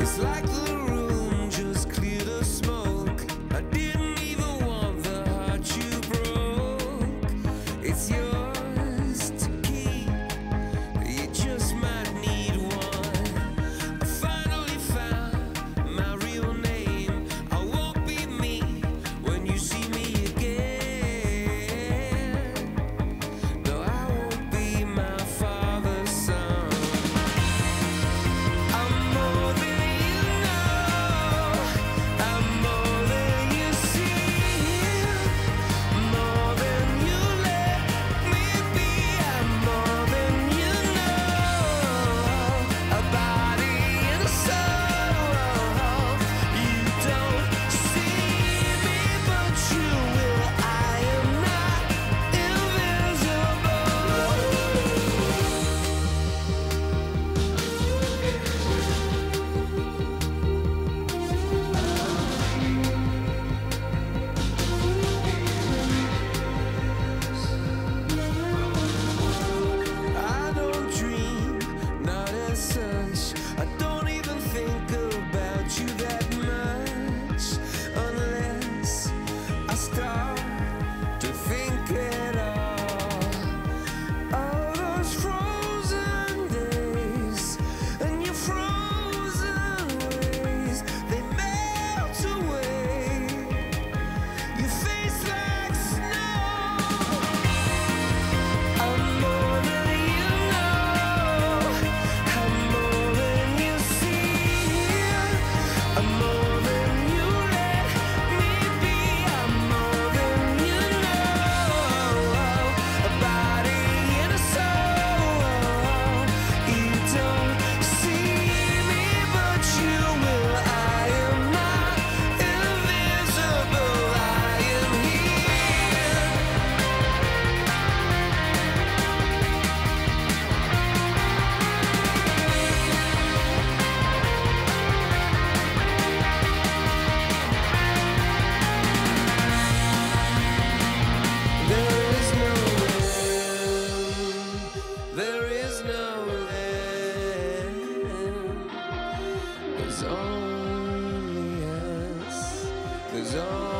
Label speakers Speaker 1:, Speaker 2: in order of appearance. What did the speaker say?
Speaker 1: It's like I only us. There's only